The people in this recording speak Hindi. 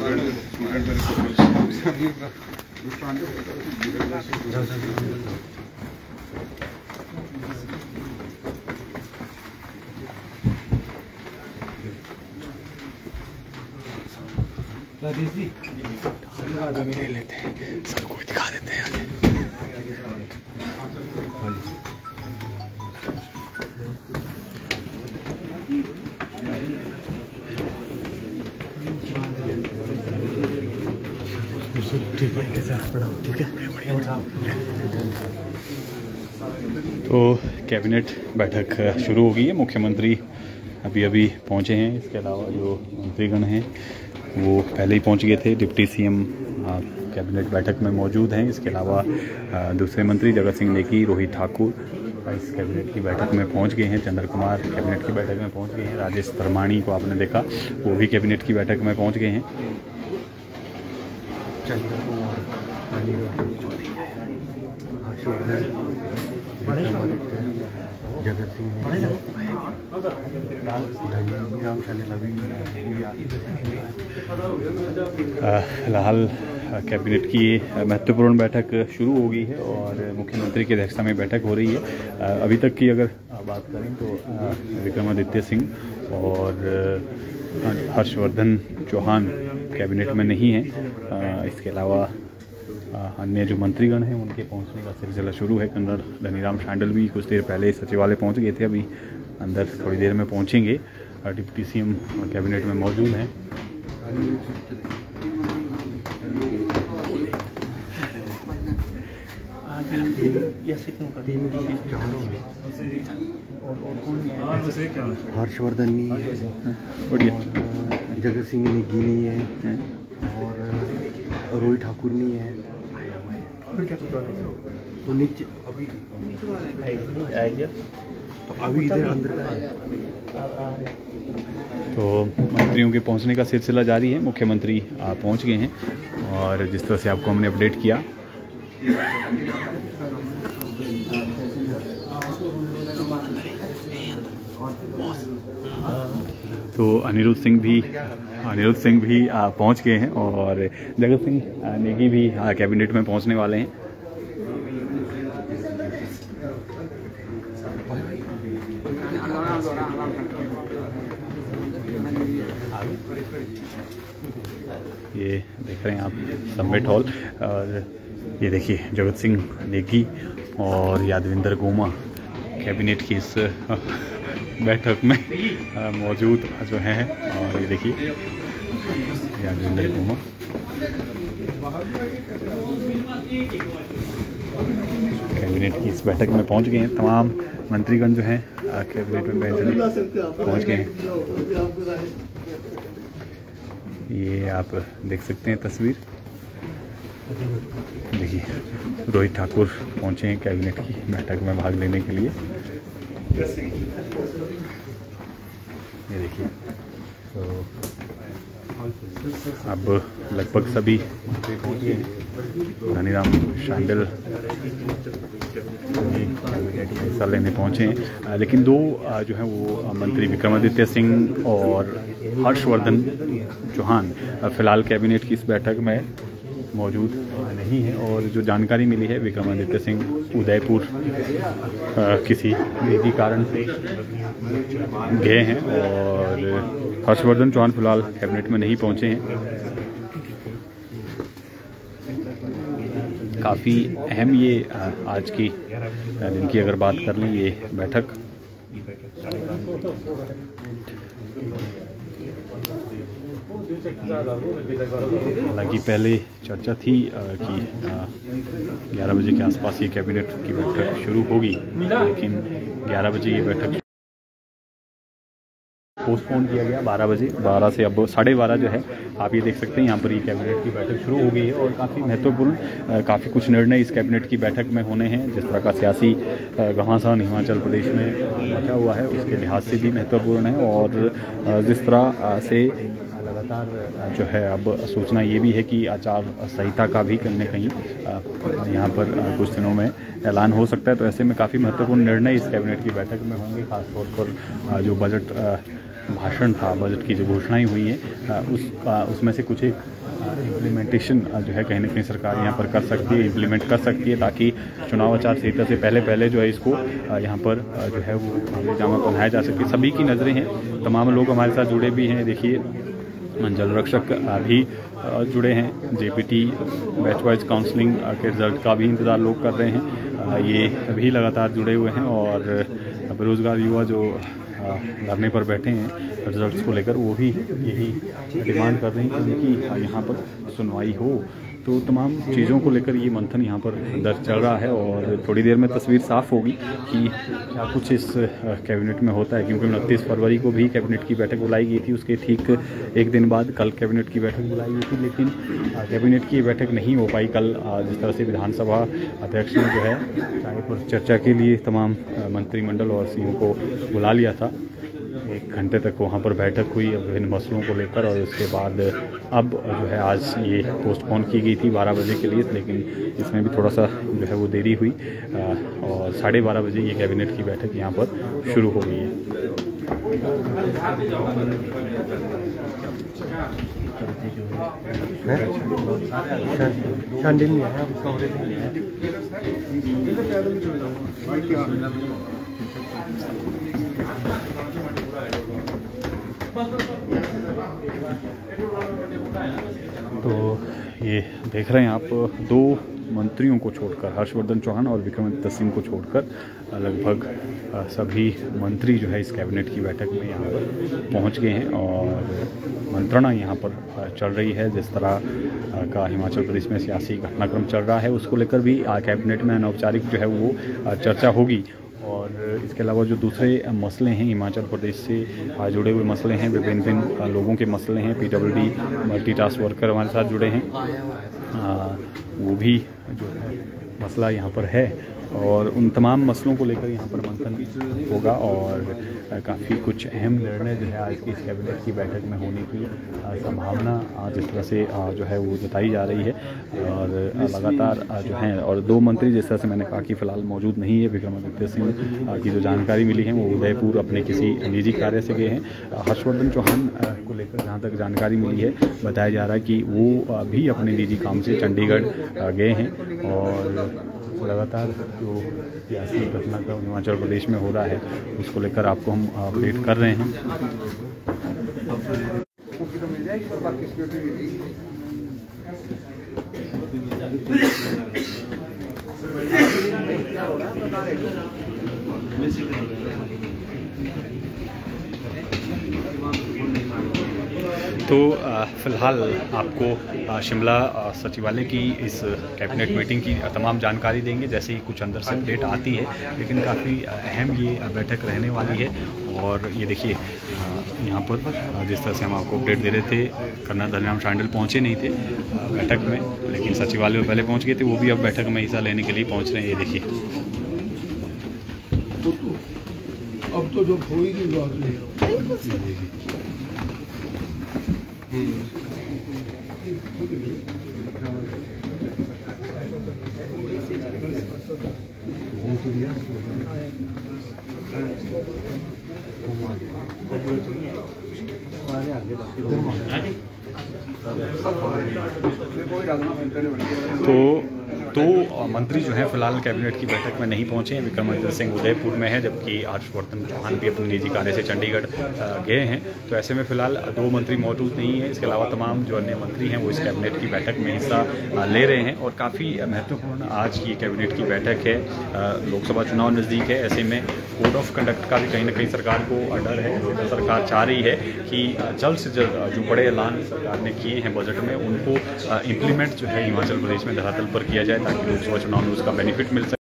हाँ, लेते हैं। सबको दिखा देते हैं आगे। तो कैबिनेट बैठक शुरू हो गई है। मुख्यमंत्री अभी अभी पहुँचे हैं। इसके अलावा जो मंत्रीगण हैं, वो पहले ही पहुँच गए थे। डिप्टी सीएम कैबिनेट बैठक में मौजूद हैं। इसके अलावा दूसरे मंत्री जगत सिंह नेगी, रोहित ठाकुर इस कैबिनेट की बैठक में पहुँच गए हैं। चंद्र कुमार कैबिनेट की बैठक में पहुँच गए हैं। राजेश धर्माणी को आपने देखा, वो भी कैबिनेट की बैठक में पहुँच गए हैं। जगत सिंह फ़िलहाल कैबिनेट की महत्वपूर्ण बैठक शुरू हो गई है और मुख्यमंत्री की अध्यक्षता में बैठक हो रही है। अभी तक की अगर बात करें तो विक्रमादित्य सिंह और हर्षवर्धन चौहान कैबिनेट में नहीं है। आ, इसके अलावा अन्य जो मंत्रीगण हैं उनके पहुँचने का सिलसिला शुरू है। कर्नल धनीराम शांडल भी कुछ देर पहले सचिवालय पहुँच गए थे। अभी अंदर थोड़ी देर में पहुँचेंगे। और डिप्टी सीएम कैबिनेट में मौजूद हैं। हर्षवर्धन बढ़िया जगत सिंह नेगी नहीं है। और रोहित ठाकुर नहीं है। तो नीचे अभी तो अभी इधर अंदर का है। तो मंत्रियों के पहुँचने का सिलसिला जारी है। मुख्यमंत्री आ, पहुँच गए हैं। और जिस तरह से आपको हमने अपडेट किया तो अनिरुद्ध सिंह भी, अनिरुद्ध सिंह भी पहुँच गए हैं और जगत सिंह नेगी भी कैबिनेट में पहुँचने वाले हैं। ये देख रहे हैं आप सम्मेट हॉल, और ये देखिए, जगत सिंह, नेगी और यादविंदर गोमा, कैबिनेट की इस बैठक में मौजूद जो हैं, और ये देखिए यादविंदर गोमा कैबिनेट की इस बैठक में पहुँच गए हैं, तमाम मंत्रीगण जो हैं कैबिनेट में बैठ पहुँच गए हैं। ये आप देख सकते हैं तस्वीर। देखिए, रोहित ठाकुर पहुँचे हैं कैबिनेट की बैठक में भाग लेने के लिए। ये देखिए। तो अब लगभग सभी धनीराम शांडल हिस्सा लेने पहुँचे हैं। लेकिन दो जो है वो मंत्री विक्रमादित्य सिंह और हर्षवर्धन चौहान फ़िलहाल कैबिनेट की इस बैठक में मौजूद नहीं है और जो जानकारी मिली है विक्रमादित्य सिंह उदयपुर किसी निजी कारण से गए हैं और हर्षवर्धन चौहान फ़िलहाल कैबिनेट में नहीं पहुँचे हैं। काफ़ी अहम ये आज की दिन की अगर बात कर लें, ये बैठक। हालाँकि पहले चर्चा थी कि ग्यारह बजे के आसपास ये कैबिनेट की बैठक शुरू होगी, लेकिन ग्यारह बजे ये बैठक पोस्टपोन किया गया 12 बजे 12 से अब साढ़े बारह जो है, आप ये देख सकते हैं, यहाँ पर ये कैबिनेट की बैठक शुरू हो गई है और काफ़ी महत्वपूर्ण काफ़ी कुछ निर्णय इस कैबिनेट की बैठक में होने हैं, जिस तरह का सियासी घमासान हिमाचल प्रदेश में बचा हुआ है, उसके लिहाज से भी महत्वपूर्ण है और जिस तरह से लगातार जो है अब सूचना ये भी है कि आचार संहिता का भी कहीं ना कहीं यहाँ पर कुछ दिनों में ऐलान हो सकता है। तो ऐसे में काफ़ी महत्वपूर्ण निर्णय इस कैबिनेट की बैठक में होंगे, खासतौर पर जो बजट भाषण था, बजट की जो घोषणाएँ हुई हैं उस उसमें से कुछ एक इम्प्लीमेंटेशन जो है कहीं ना कहीं सरकार यहाँ पर कर सकती है इम्प्लीमेंट कर सकती है, ताकि चुनाव आचार संहिता से पहले पहले जो है इसको यहाँ पर जो है वो जामा पहनाया जा सके। सभी की नज़रें हैं, तमाम लोग हमारे साथ जुड़े भी हैं, देखिए जल रक्षक भी जुड़े हैं। जेपीटी बैच वाइज काउंसलिंग के रिज़ल्ट का भी इंतज़ार लोग कर रहे हैं। ये भी लगातार जुड़े हुए हैं और बेरोज़गार युवा जो धरने पर बैठे हैं रिजल्ट्स को लेकर वो भी यही डिमांड कर रहे हैं कि उनकी यहाँ पर सुनवाई हो। तो तमाम चीज़ों को लेकर ये मंथन यहाँ पर दर्ज चल रहा है और थोड़ी देर में तस्वीर साफ़ होगी कि क्या कुछ इस कैबिनेट में होता है, क्योंकि उनतीस फरवरी को भी कैबिनेट की बैठक बुलाई गई थी, उसके ठीक एक दिन बाद कल कैबिनेट की बैठक बुलाई गई थी, लेकिन कैबिनेट की बैठक नहीं हो पाई कल जिस तरह से विधानसभा अध्यक्ष ने जो है पर चर्चा के लिए तमाम मंत्रिमंडल और सीएम को बुला लिया था। एक घंटे तक वहाँ पर बैठक हुई विभिन्न मसलों को लेकर और उसके बाद अब जो है आज ये पोस्टपोन की गई थी बारह बजे के लिए, लेकिन इसमें भी थोड़ा सा जो है वो देरी हुई और साढ़े बारह बजे ये कैबिनेट की बैठक यहाँ पर शुरू हो गई है। तो ये देख रहे हैं आप, दो मंत्रियों को छोड़कर, हर्षवर्धन चौहान और विक्रमादित्य सिंह को छोड़कर, लगभग सभी मंत्री जो है इस कैबिनेट की बैठक में यहाँ पर पहुँच गए हैं और मंत्रणा यहाँ पर चल रही है। जिस तरह का हिमाचल प्रदेश में सियासी घटनाक्रम चल रहा है, उसको लेकर भी कैबिनेट में अनौपचारिक जो है वो चर्चा होगी। और इसके अलावा जो दूसरे मसले हैं, हिमाचल प्रदेश से जुड़े हुए मसले हैं, विभिन्न विभिन्न लोगों के मसले हैं पीडब्ल्यूडी मल्टी टास्क वर्कर हमारे साथ जुड़े हैं। वो भी जो है मसला यहाँ पर है। और उन तमाम मसलों को लेकर यहाँ पर मंथन होगा और काफ़ी कुछ अहम निर्णय जो है आज की इस कैबिनेट की बैठक में होने की संभावना जिस तरह से जो है वो जताई जा रही है। और लगातार जो है, और दो मंत्री जिस तरह से मैंने कहा कि फ़िलहाल मौजूद नहीं है, विक्रमादित्य सिंह की जो जानकारी मिली है, वो उदयपुर अपने किसी निजी कार्य से गए हैं। हर्षवर्धन चौहान को लेकर जहाँ तक जानकारी मिली है, बताया जा रहा है कि वो भी अपने निजी काम से चंडीगढ़ गए हैं। और लगातार जो ऐसी घटना का हिमाचल प्रदेश में हो रहा है, उसको लेकर आपको हम अपडेट कर रहे हैं। तो फ़िलहाल आपको शिमला सचिवालय की इस कैबिनेट मीटिंग की तमाम जानकारी देंगे जैसे ही कुछ अंदर से अपडेट आती है लेकिन काफ़ी अहम ये बैठक रहने वाली है और ये देखिए यहाँ पर जिस तरह से हम आपको अपडेट दे रहे थे कर्नल धनीराम शांडल पहुँचे नहीं थे बैठक में लेकिन सचिवालय में पहले पहुँच गए थे वो भी अब बैठक में हिस्सा लेने के लिए पहुँच रहे हैं ये देखिए। अब तो जो बात नहीं तो दो मंत्री जो हैं, फ़िलहाल कैबिनेट की बैठक में नहीं पहुँचे हैं। विक्रमादित्य सिंह उदयपुर में है, जबकि हर्षवर्धन चौहान भी अपने निजी कार्य से चंडीगढ़ गए हैं। तो ऐसे में फ़िलहाल दो मंत्री मौजूद नहीं है। इसके अलावा तमाम जो अन्य मंत्री हैं, वो इस कैबिनेट की बैठक में हिस्सा ले रहे हैं। और काफ़ी महत्वपूर्ण आज की कैबिनेट की बैठक है लोकसभा चुनाव नज़दीक है। ऐसे में कोड ऑफ़ कंडक्ट का भी कहीं ना कहीं सरकार को डर है। तो सरकार चाह रही है कि जल्द से जल्द जो बड़े ऐलान सरकार ने किए हैं बजट में, उनको इम्प्लीमेंट जो है हिमाचल प्रदेश में धरातल पर किया जाए। ताकि लोकसभा चुनाव में उसका बेनिफिट मिल सके।